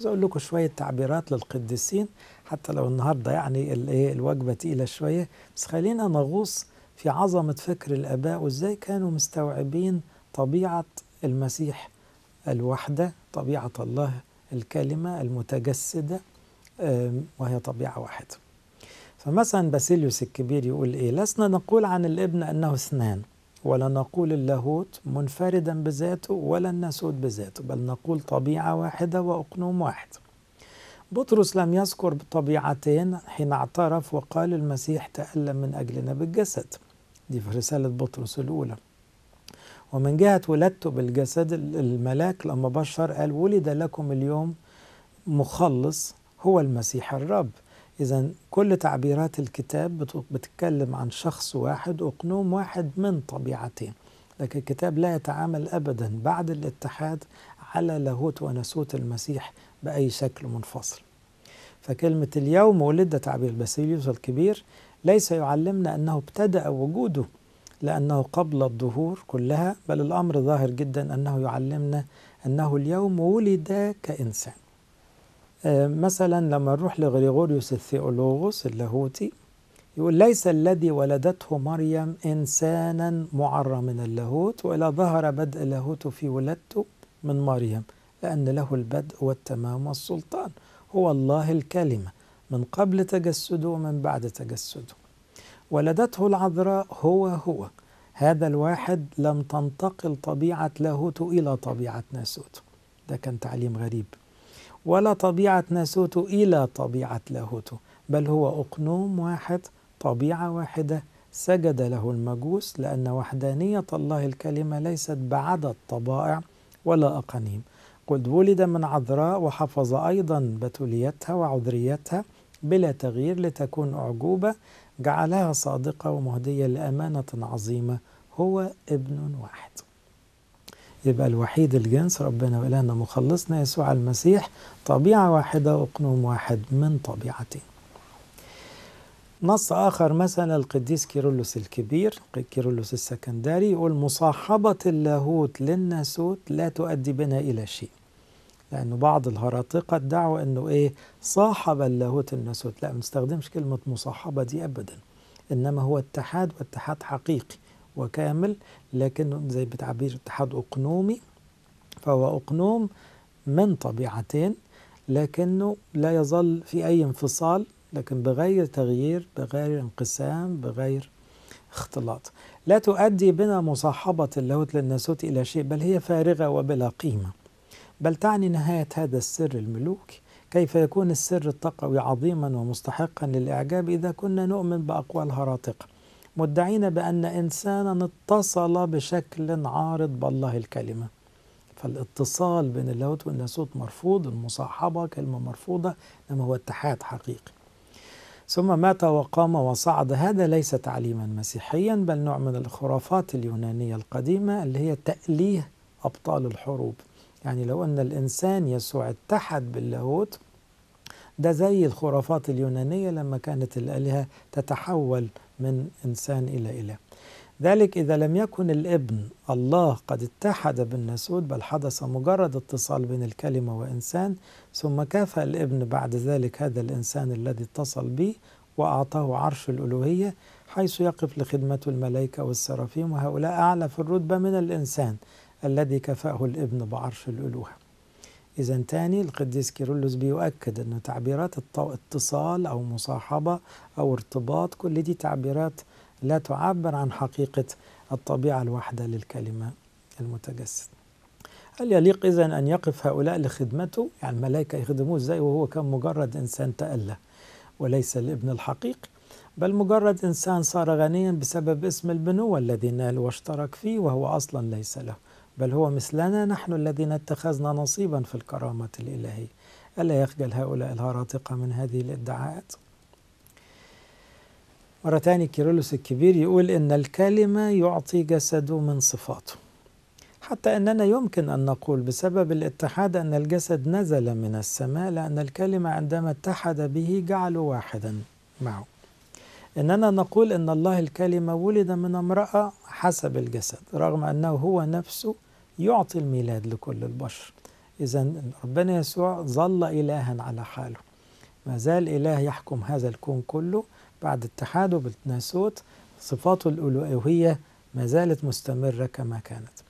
عاوز أقول لكم شوية تعبيرات للقديسين حتى لو النهارده يعني الايه الوجبة تقيلة شوية. بس خلينا نغوص في عظمة فكر الآباء وإزاي كانوا مستوعبين طبيعة المسيح الوحدة طبيعة الله الكلمة المتجسدة وهي طبيعة واحدة. فمثلا باسيليوس الكبير يقول إيه لسنا نقول عن الإبن أنه اثنان ولا نقول اللاهوت منفردا بذاته ولا الناسوت بذاته بل نقول طبيعة واحدة وأقنوم واحد. بطرس لم يذكر طبيعتين حين اعترف وقال المسيح تألم من أجلنا بالجسد دي في رسالة بطرس الأولى. ومن جهة ولادته بالجسد الملاك لما بشر قال ولد لكم اليوم مخلص هو المسيح الرب. إذا كل تعبيرات الكتاب بتتكلم عن شخص واحد أقنوم واحد من طبيعتين لكن الكتاب لا يتعامل أبدا بعد الاتحاد على لاهوت وناسوت المسيح بأي شكل منفصل. فكلمة اليوم ولد تعبير باسيليوس الكبير ليس يعلمنا أنه ابتدأ وجوده لأنه قبل الدهور كلها بل الأمر ظاهر جدا أنه يعلمنا أنه اليوم ولد كإنسان. مثلا لما نروح لغريغوريوس الثيولوغوس اللاهوتي يقول ليس الذي ولدته مريم إنسانا معرى من اللاهوت وإلا ظهر بدء لاهوته في ولادته من مريم لأن له البدء والتمام والسلطان هو الله الكلمة من قبل تجسده ومن بعد تجسده. ولدته العذراء هو هو هذا الواحد لم تنتقل طبيعة لاهوته إلى طبيعة ناسوته ده كان تعليم غريب. ولا طبيعة ناسوته إلى طبيعة لاهوته بل هو أقنوم واحد طبيعة واحدة. سجد له المجوس لأن وحدانية الله الكلمة ليست بعدد طبائع ولا أقانيم. قد ولد من عذراء وحفظ أيضا بتوليتها وعذريتها بلا تغيير لتكون أعجوبة. جعلها صادقة ومهدية لأمانة عظيمة. هو ابن واحد. يبقى الوحيد الجنس ربنا وإلهنا مخلصنا يسوع المسيح طبيعة واحدة وقنوم واحد من طبيعتين. نص آخر مثلا القديس كيرلس الكبير كيرلس السكندري يقول مصاحبة اللاهوت للناسوت لا تؤدي بنا إلى شيء. لأنه بعض الهراطقة ادعوا أنه إيه صاحب اللاهوت الناسوت. لا ما نستخدمش كلمة مصاحبة دي أبدا إنما هو اتحاد واتحاد حقيقي. وكامل لكنه زي بتعبير اتحاد أقنومي فهو أقنوم من طبيعتين لكنه لا يظل في أي انفصال لكن بغير تغيير بغير انقسام بغير اختلاط. لا تؤدي بنا مصاحبة اللاهوت للناسوت إلى شيء بل هي فارغة وبلا قيمة. بل تعني نهاية هذا السر الملوكي كيف يكون السر التقوي عظيما ومستحقا للإعجاب إذا كنا نؤمن بأقوال هراطقة مدعين بأن إنسانا اتصل بشكل عارض بالله الكلمة. فالاتصال بين اللاهوت والناسوت مرفوض المصاحبة كلمة مرفوضة إنما هو اتحاد حقيقي. ثم مات وقام وصعد. هذا ليس تعليما مسيحيا بل نوع من الخرافات اليونانية القديمة اللي هي تأليه أبطال الحروب. يعني لو أن الإنسان يسوع اتحد باللاهوت ده زي الخرافات اليونانية لما كانت الآلهة تتحول من إنسان إلى إله. ذلك إذا لم يكن الابن الله قد اتحد بالناسوت بل حدث مجرد اتصال بين الكلمة وإنسان ثم كافأ الابن بعد ذلك هذا الإنسان الذي اتصل به وأعطاه عرش الألوهية حيث يقف لخدمته الملائكة والسرافيم وهؤلاء أعلى في الرتبة من الإنسان الذي كفأه الابن بعرش الألوهة. إذا تاني القديس كيرلس بيؤكد أن تعبيرات اتصال أو مصاحبة أو ارتباط كل دي تعبيرات لا تعبر عن حقيقة الطبيعة الواحدة للكلمة المتجسد. هل يليق إذا أن يقف هؤلاء لخدمته؟ يعني الملائكة يخدموه إزاي وهو كان مجرد إنسان تأله وليس الابن الحقيقي بل مجرد إنسان صار غنيا بسبب اسم البنوة الذي نال واشترك فيه وهو أصلا ليس له. بل هو مثلنا نحن الذين اتخذنا نصيبا في الكرامة الإلهية. ألا يخجل هؤلاء الهراطقة من هذه الادعاءات؟ مرة تاني كيرلس الكبير يقول إن الكلمة يعطي جسده من صفاته. حتى أننا يمكن أن نقول بسبب الاتحاد أن الجسد نزل من السماء لأن الكلمة عندما اتحد به جعله واحدا معه. إننا نقول إن الله الكلمة ولد من امرأة حسب الجسد رغم أنه هو نفسه يعطي الميلاد لكل البشر. إذا ربنا يسوع ظل إلها على حاله. ما زال إله يحكم هذا الكون كله بعد اتحاده بالناسوت صفاته الألوهية ما زالت مستمرة كما كانت.